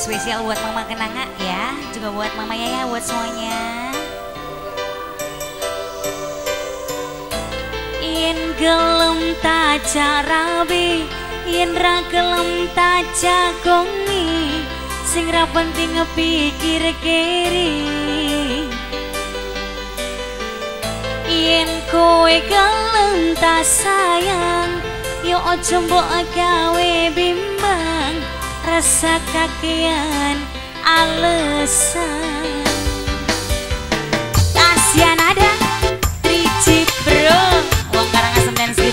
spesial buat Mama Kenanga ya, juga buat Mama Yaya buat semuanya. Yen gelem taja rabi, yen ra gelem taja gongi, sing ra penting ngepikir kiri. Yen kowe gelem ta sayang, yo ojo mbok gawe bimbang, rasa kakean alesan. Kasihan ada Triji bro Wong Karangasem dan sekitarnya